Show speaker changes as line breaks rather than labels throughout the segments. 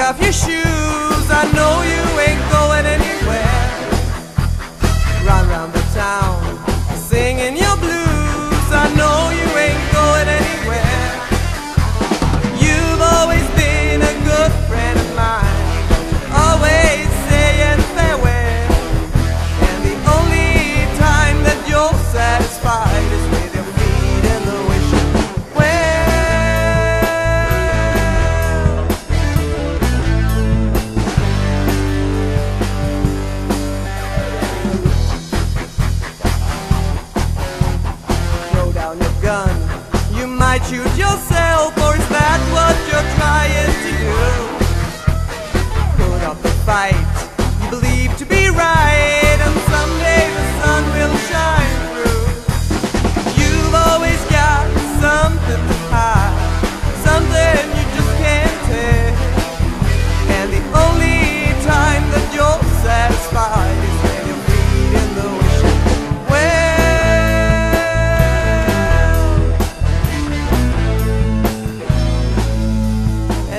off your shoes. I know you ain't. might shoot yourself, or is that what you're trying?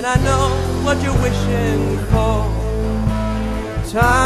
And I know what you're wishing for. Time